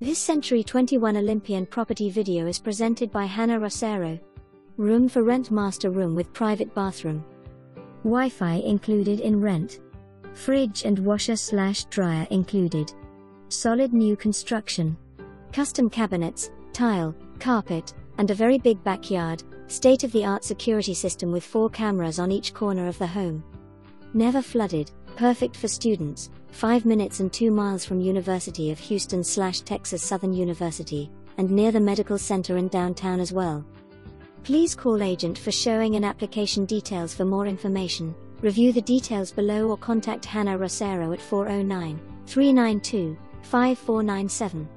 This Century 21 Olympian property video is presented by Hannah Rosero. Room for rent master room with private bathroom. Wi-Fi included in rent. Fridge and washer slash dryer included. Solid new construction. Custom cabinets, tile, carpet, and a very big backyard, state of the art security system with four cameras on each corner of the home. Never flooded, perfect for students, 5 minutes and 2 miles from University of Houston slash Texas Southern University, and near the medical center in downtown as well. Please call agent for showing and application details for more information. Review the details below or contact Hannah Rosero at 409 392 5497.